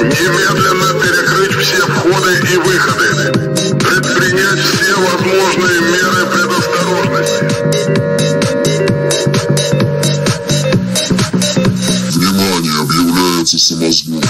Немедленно перекрыть все входы и выходы. Предпринять все возможные меры Francis, so let's go.